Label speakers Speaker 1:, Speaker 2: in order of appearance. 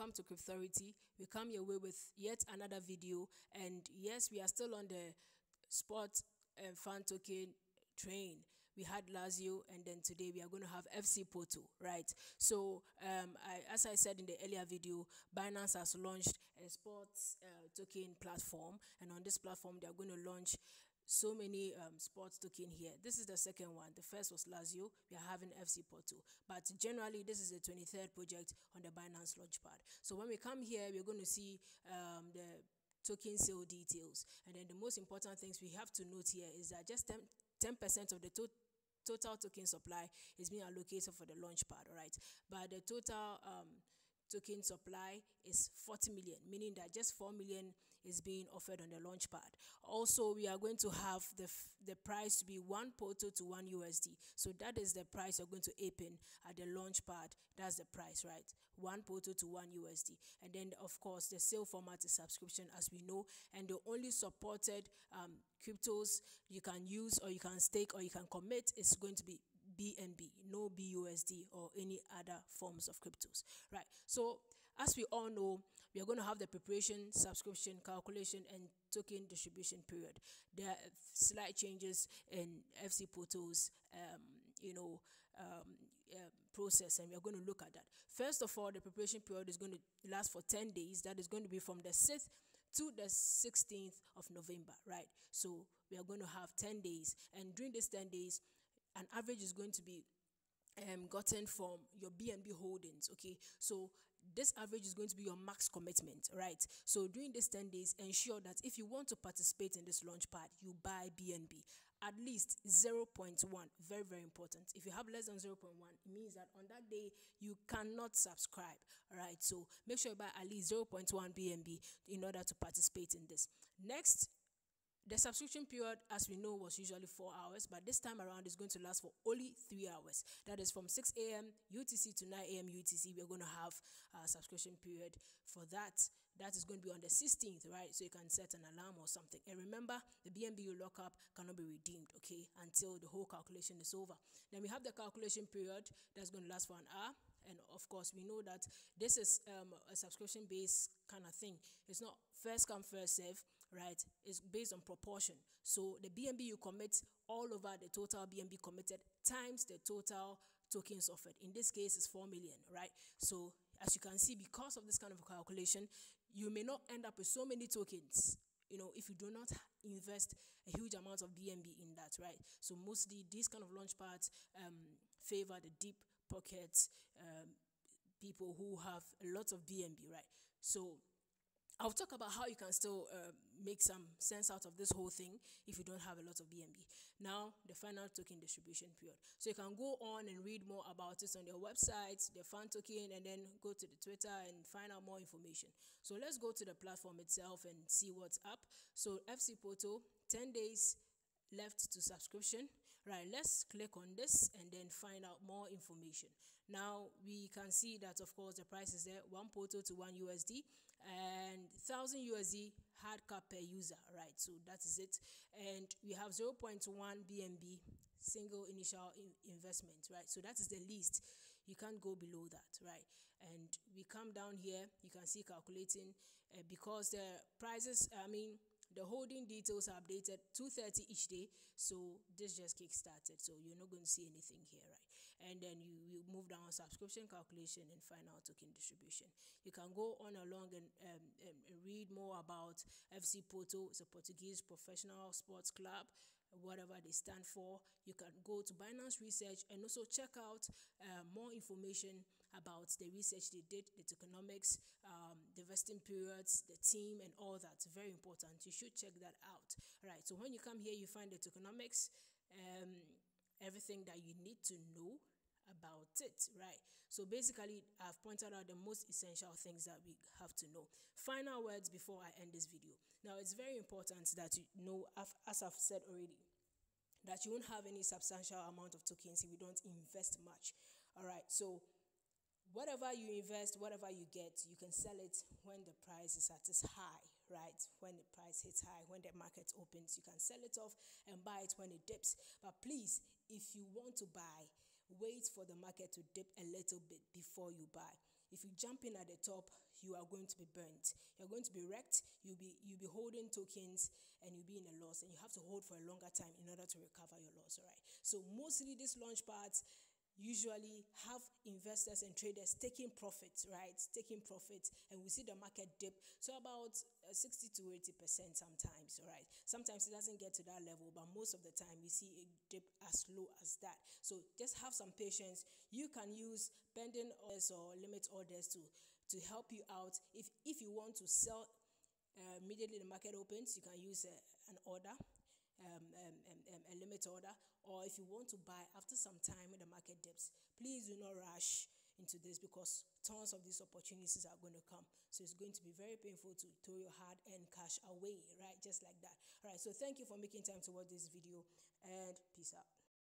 Speaker 1: welcome to Crypthority. We come your way with yet another video, and yes, we are still on the spot uh, fan token train. We had Lazio, and then today we are going to have FC Porto, right? So, um, I, as I said in the earlier video, Binance has launched a sports uh, token platform, and on this platform, they are going to launch so many um, sports token here. This is the second one. The first was Lazio. We are having FC Porto. But generally, this is the 23rd project on the Binance Launchpad. So when we come here, we're going to see um, the token sale details. And then the most important things we have to note here is that just 10, percent of the total total token supply is being allocated for the launch pad, all right? But the total um, token supply is 40 million, meaning that just 4 million is being offered on the launch pad. Also, we are going to have the, the price to be 1 Porto to 1 USD. So that is the price you're going to open at the launch pad. That's the price, right? 1 Porto to 1 USD. And then, of course, the sale format is subscription, as we know. And the only supported um, cryptos you can use or you can stake or you can commit is going to be BNB, no BUSD or any other forms of cryptos, right? So as we all know, we are going to have the preparation, subscription, calculation, and token distribution period. There are slight changes in FC Porto's, um, you know, um, uh, process, and we are going to look at that. First of all, the preparation period is going to last for 10 days. That is going to be from the 6th to the 16th of November, right? So we are going to have 10 days, and during these 10 days, an average is going to be um, gotten from your BNB holdings. Okay, so this average is going to be your max commitment, right? So during these 10 days, ensure that if you want to participate in this launch pad, you buy BNB at least 0.1. Very, very important. If you have less than 0.1, it means that on that day you cannot subscribe. All right, so make sure you buy at least 0.1 BNB in order to participate in this. Next, the subscription period, as we know, was usually four hours, but this time around is going to last for only three hours. That is from 6 a.m. UTC to 9 a.m. UTC. We're going to have a subscription period for that. That is going to be on the 16th, right? So you can set an alarm or something. And remember, the BNB you lock up cannot be redeemed, okay, until the whole calculation is over. Then we have the calculation period that's going to last for an hour and of course we know that this is um, a subscription based kind of thing it's not first come first serve right it's based on proportion. So the bnb you commit all over the total bnb committed times the total tokens offered. In this case is 4 million right? So as you can see because of this kind of calculation you may not end up with so many tokens you know if you do not invest a huge amount of bnb in that right? So mostly these kind of launch pads um, favor the deep pockets, um, people who have a lot of BNB, right? So I'll talk about how you can still uh, make some sense out of this whole thing if you don't have a lot of BNB. Now, the final token distribution period. So you can go on and read more about it on their website, the fan token, and then go to the Twitter and find out more information. So let's go to the platform itself and see what's up. So FC Porto, 10 days left to subscription right let's click on this and then find out more information. Now we can see that of course the price is there one porto to one usd and 1000 usd hard cap per user. Right so that is it. And we have 0.1 bnb single initial in investment. Right so that is the least. You can't go below that. Right and we come down here. You can see calculating uh, because the prices i mean the holding details are updated 2.30 each day. So this just kick started. So you're not going to see anything here, right? And then you, you move down subscription calculation and final token distribution. You can go on along and, um, and read more about FC Porto. It's a Portuguese professional sports club whatever they stand for. You can go to Binance Research and also check out uh, more information about the research they did, the tokenomics, um, the vesting periods, the team, and all that. Very important. You should check that out. Right. So when you come here, you find the tokenomics, um, everything that you need to know about it, right? So basically, I've pointed out the most essential things that we have to know. Final words before I end this video. Now, it's very important that you know, as I've said already, that you won't have any substantial amount of tokens if you don't invest much. All right, so whatever you invest, whatever you get, you can sell it when the price is at its high, right? When the price hits high, when the market opens, you can sell it off and buy it when it dips. But please, if you want to buy, wait for the market to dip a little bit before you buy. If you jump in at the top, you are going to be burnt. You're going to be wrecked. You'll be you'll be holding tokens and you'll be in a loss and you have to hold for a longer time in order to recover your loss, all right? So mostly these launch pads usually have investors and traders taking profits, right? Taking profits, and we see the market dip. So about uh, 60 to 80 percent sometimes, right? Sometimes it doesn't get to that level, but most of the time we see a dip as low as that. So just have some patience. You can use pending orders or limit orders to to help you out. If if you want to sell uh, immediately the market opens, you can use a, uh, an order um, um, um, um, a limit order, or if you want to buy after some time the market dips, please do not rush into this because tons of these opportunities are going to come. So it's going to be very painful to throw your hard earned cash away, right? Just like that. All right. So thank you for making time to watch this video and peace out.